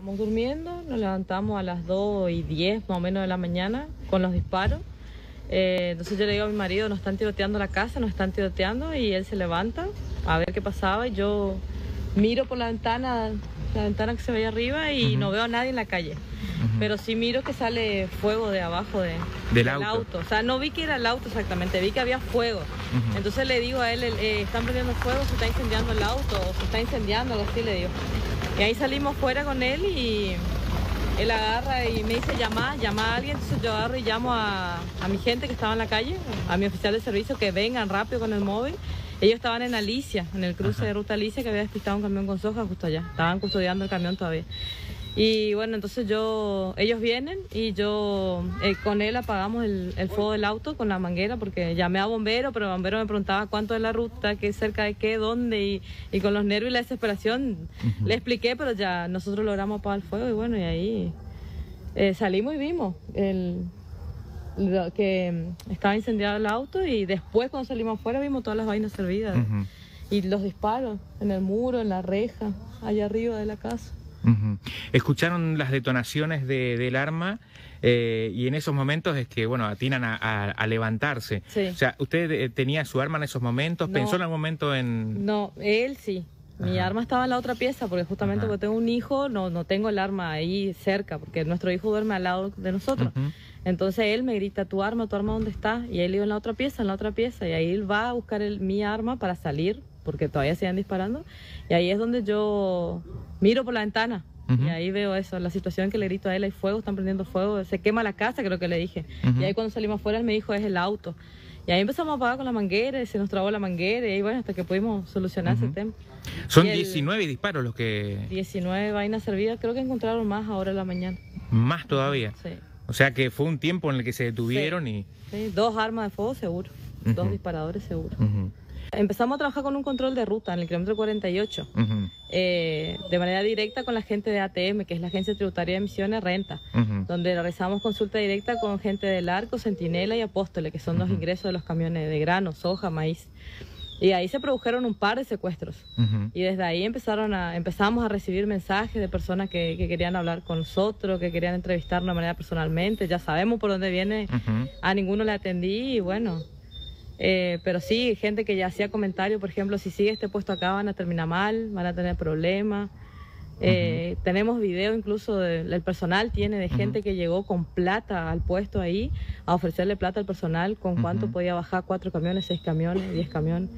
Estamos durmiendo, nos levantamos a las 2 y 10 más o menos de la mañana con los disparos. Eh, entonces yo le digo a mi marido, nos están tiroteando la casa, nos están tiroteando y él se levanta a ver qué pasaba y yo miro por la ventana, la ventana que se veía arriba y no veo a nadie en la calle. Pero sí miro que sale fuego de abajo de, del, auto. O sea, no vi que era el auto exactamente, vi que había fuego. Entonces le digo a él, eh, están prendiendo fuego, se está incendiando el auto, o se está incendiando, algo así le digo. Y ahí salimos fuera con él y él agarra y me dice llama, llama a alguien, entonces yo agarro y llamo a, a, mi gente que estaba en la calle, a mi oficial de servicio que vengan rápido con el móvil. Ellos estaban en Alicia, en el cruce de ruta Alicia que había despistado un camión con soja justo allá. Estaban custodiando el camión todavía. Y bueno, entonces yo, ellos vienen y yo eh, con él apagamos el, fuego del auto con la manguera porque llamé a bombero, pero el bombero me preguntaba cuánto es la ruta, qué cerca de qué, dónde y, con los nervios y la desesperación le expliqué, pero ya nosotros logramos apagar el fuego y bueno, y ahí eh, salimos y vimos el, que estaba incendiado el auto y después cuando salimos afuera vimos todas las vainas servidas y los disparos en el muro, en la reja, allá arriba de la casa. Escucharon las detonaciones del arma eh, y en esos momentos es que, bueno, atinan a, levantarse. O sea, ¿usted eh, tenía su arma en esos momentos? ¿Pensó en algún momento en...? No, él sí. Mi arma estaba en la otra pieza porque justamente porque tengo un hijo, no, no tengo el arma ahí cerca porque nuestro hijo duerme al lado de nosotros. Entonces él me grita, tu arma, tu arma, ¿dónde está? Y él iba en la otra pieza, en la otra pieza. Y ahí él va a buscar el, mi arma para salir porque todavía siguen disparando. Y ahí es donde yo miro por la ventana. Y ahí veo eso, la situación que le grito a él, hay fuego, están prendiendo fuego, se quema la casa, creo que le dije. Y ahí cuando salimos afuera él me dijo, es el auto. Y ahí empezamos a apagar con la manguera, y se nos trabó la manguera, y bueno, hasta que pudimos solucionar ese tema. Son 19 disparos los que... 19 vainas servidas, creo que encontraron más ahora en la mañana. ¿Más todavía? Sí. O sea que fue un tiempo en el que se detuvieron y... Sí, dos armas de fuego seguro, dos disparadores seguro. Empezamos a trabajar con un control de ruta en el kilómetro 48, eh, de manera directa con la gente de ATM, que es la Agencia Tributaria de Emisiones Renta, donde realizamos consulta directa con gente del Arco, Centinela y Apóstoles, que son los ingresos de los camiones de grano, soja, maíz. Y ahí se produjeron un par de secuestros. Y desde ahí empezaron a, empezamos a recibir mensajes de personas que, querían hablar con nosotros, que querían entrevistarnos de manera personalmente. Ya sabemos por dónde viene. A ninguno le atendí y bueno, eh, pero sí, gente que ya hacía comentarios, por ejemplo, si sigue este puesto acá van a terminar mal, van a tener problemas. Eh, tenemos videos incluso del personal, tiene de gente que llegó con plata al puesto ahí a ofrecerle plata al personal con cuánto podía bajar, cuatro camiones, seis camiones, diez camiones.